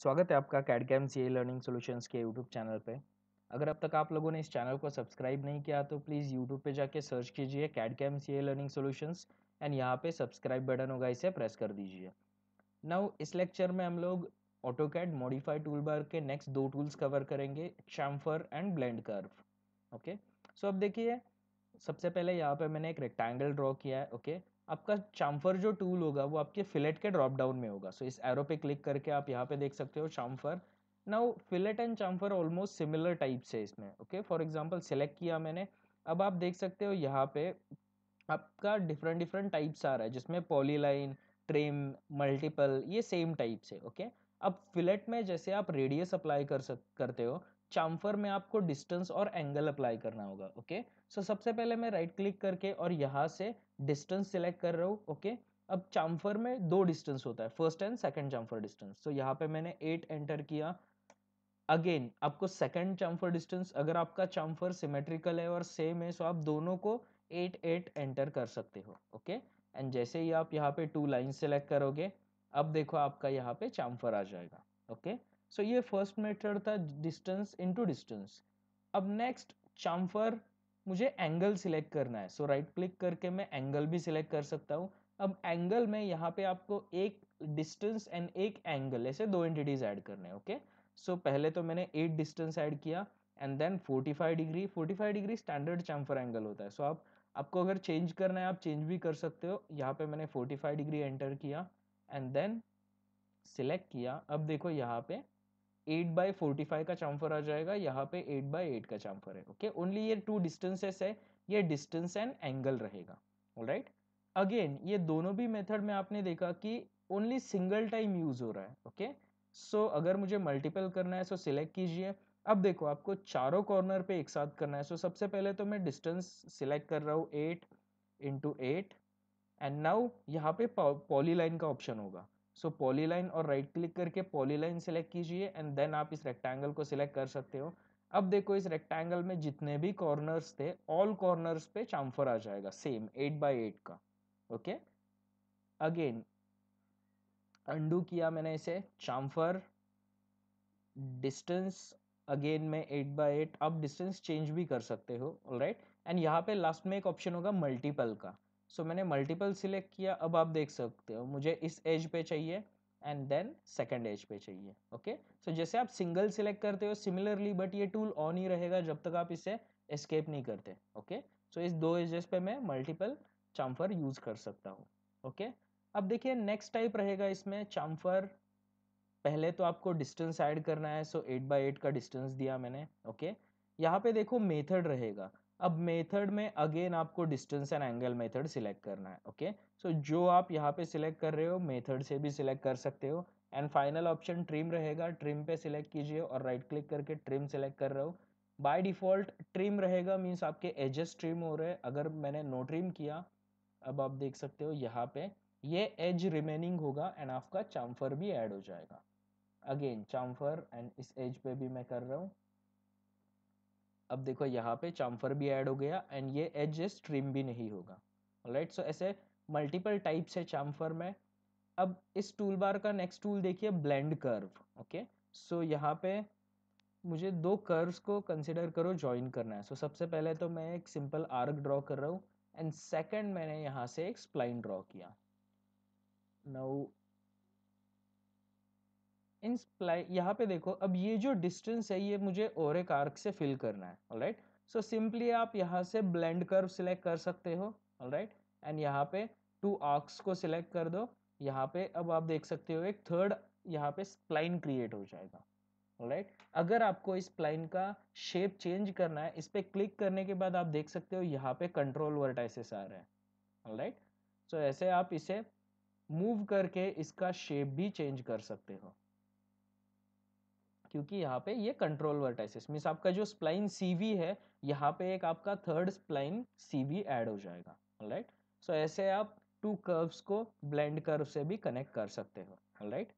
स्वागत है आपका CAD CAM C learning solutions के यूट्यूब चैनल पे। अगर अब तक आप लोगों ने इस चैनल को सब्सक्राइब नहीं किया तो प्लीज़ यूट्यूब पे जाके सर्च कीजिए CAD CAM C learning solutions and यहाँ पे सब्सक्राइब बटन होगा, इसे प्रेस कर दीजिए। नाउ इस लेक्चर में हम लोग auto CAD modified tool bar के नेक्स्ट दो टूल्स कवर करेंगे chamfer and blend curve okay so अब देखिए, सबसे पहले यहाँ पे मैंने एक रेक्टेंगल ड्रॉ किया है ओके okay? आपका चाम्फर जो टूल होगा वो आपके फिलेट के ड्रॉप डाउन में होगा। सो so, इस एरो पे क्लिक करके आप यहाँ पे देख सकते हो chamfer now fillet and chamfer almost similar type से इसमें ओके फॉर एग्जांपल सेलेक्ट किया मैंने। अब आप देख सकते हो यहाँ पे आपका डिफरेंट डिफरेंट टाइप्स आ रहा है जिसमें पॉलीलाइन ट्रिम मल्टीपल ये सेम टाइप से ओके? अब फिलेट में जैसे आप रेडियस अप्लाई कर सक करते हो चाम्फर में आपको डिस्टेंस और एंगल अप्लाई करना होगा ओके सो सबसे पहले मैं राइट क्लिक करके और यहाँ से डिस्टेंस सिलेक्ट कर रहा हूँ ओके अब चाम्फर में दो डिस्टेंस होता है first and second chamfer distance तो यहाँ पे मैंने एट एंटर किया। अगेन आपको सेकंड चाम्फर डिस्टेंस अगर आपका चाम्फर सिमेट्रिकल है और सेम है सो आप दोनों को एट एट एंटर कर सकते हो ओके एंड जैसे ही आप यहाँ पे टू लाइन सेलेक्ट करोगे, अब देखो आपका यहाँ पे चाम्फर आ जाएगा ओके okay? सो so, ये फ़र्स्ट मेथड था डिस्टेंस इनटू डिस्टेंस अब नेक्स्ट चाम्फर मुझे एंगल सिलेक्ट करना है. सो राइट क्लिक करके मैं एंगल भी सिलेक्ट कर सकता हूँ. अब एंगल में यहाँ पे आपको एक डिस्टेंस एंड एक एंगल ऐसे दो एंटिटीज ऐड करने हैं ओके सो पहले तो मैंने एट डिस्टेंस ऐड किया and then 45 degree 45 degree standard chamfer angle होता है. सो so, आप आपको अगर चेंज करना है आप चेंज भी कर सकते हो. यहाँ पे मैंने 45 डिग्री एंटर किया एंड देन सिलेक्ट किया. अब देखो यहाँ पे एट बाई फोर्टी फाइव का चाम्फर आ जाएगा यहाँ पे एट बाई एट का चाम्फर है ओके ओनली ये टू डिस्टेंसेस है ये डिस्टेंस एंड एंगल रहेगा राइट अगेन ये दोनों भी मेथड में आपने देखा कि ओनली सिंगल टाइम यूज़ हो रहा है ओके okay? सो so, अगर मुझे मल्टीपल करना है सो सिलेक्ट कीजिए। अब देखो आपको चारों कॉर्नर पे एक साथ करना है सो so, सबसे पहले तो मैं डिस्टेंस सिलेक्ट कर रहा हूँ eight into eight and now यहाँ पे पॉली लाइन का ऑप्शन होगा। सो पॉलीलाइन और राइट क्लिक करके पॉलीलाइन सेलेक्ट कीजिए एंड देन आप इस रेक्टेंगल को सिलेक्ट कर सकते हो। अब देखो, इस रेक्टेंगल में जितने भी कॉर्नर्स थे ऑल कॉर्नर्स पे चाम्फर आ जाएगा सेम एट बाई एट का ओके अगेन अंडू किया मैंने इसे चाम्फर डिस्टेंस अगेन में एट बाई एट आप डिस्टेंस चेंज भी कर सकते हो राइट एंड यहाँ पे लास्ट में एक ऑप्शन होगा मल्टीपल का। सो so, मैंने मल्टीपल सिलेक्ट किया अब आप देख सकते हो मुझे इस एज पे चाहिए एंड देन सेकंड एज पे चाहिए ओके सो जैसे आप सिंगल सिलेक्ट करते हो सिमिलरली बट ये टूल ऑन ही रहेगा जब तक आप इसे एस्केप नहीं करते ओके okay? सो so, इस दो एजेस पे मैं मल्टीपल चाम्फर यूज़ कर सकता हूँ ओके okay? अब देखिए नेक्स्ट टाइप रहेगा इसमें चाम्फर पहले तो आपको डिस्टेंस ऐड करना है सो एट बाई एट का डिस्टेंस दिया मैंने ओके okay? यहाँ पे देखो मेथड रहेगा अब मेथड में अगेन आपको distance and angle method select करना है ओके okay? सो so, जो आप यहाँ पे सिलेक्ट कर रहे हो मेथड से भी सिलेक्ट कर सकते हो। एंड फाइनल ऑप्शन ट्रिम रहेगा ट्रिम पे सिलेक्ट कीजिए और राइट क्लिक करके ट्रिम सिलेक्ट कर रहे हो। बाय डिफ़ॉल्ट ट्रिम रहेगा मीन्स आपके एजेस ट्रिम हो रहे हैं। अगर मैंने नो ट्रिम किया अब आप देख सकते हो यहाँ पे ये एज रिमेनिंग होगा एंड आपका चाम्फर भी ऐड हो जाएगा। अगेन चाम्फर एंड इस एज पे भी मैं कर रहा हूँ। अब देखो यहाँ पे चाम्फर भी ऐड हो गया एंड ये एज स्ट्रीम भी नहीं होगा। राइट सो ऐसे मल्टीपल टाइप्स है चाम्फर में। अब इस टूल बार का नेक्स्ट टूल देखिए ब्लेंड कर्व ओके सो यहाँ पे मुझे दो कर्व्स को कंसिडर करो ज्वाइन करना है। सो so, सबसे पहले तो मैं एक सिंपल आर्क ड्रॉ कर रहा हूँ एंड सेकंड मैंने यहाँ से एक स्प्लाइन ड्रॉ किया। नाउ इन स्प्लाई, यहाँ पे देखो, अब ये जो डिस्टेंस है, ये मुझे और एक आर्क से फिल करना है ऑलराइट सो सिंपली आप यहाँ से ब्लेंड कर्व सिलेक्ट कर सकते हो ऑलराइट एंड यहाँ पे टू आर्क्स को सिलेक्ट कर दो। यहाँ पे अब आप देख सकते हो, एक थर्ड यहाँ पे स्प्लाइन क्रिएट हो जाएगा राइट right? अगर आपको इस प्लाइन का शेप चेंज करना है, इस पर क्लिक करने के बाद आप देख सकते हो, यहाँ पे कंट्रोल वर्टाइसिस आ रहे हैं राइट सो ऐसे आप इसे मूव करके इसका शेप भी चेंज कर सकते हो। क्योंकि यहाँ पे ये कंट्रोल वर्टाइसिस मीन्स आपका जो स्प्लाइन सीवी है यहाँ पे एक आपका थर्ड स्प्लाइन सीवी ऐड हो जाएगा राइट सो so, ऐसे आप टू कर्व्स को ब्लेंड कर्व से भी कनेक्ट कर सकते हो राइट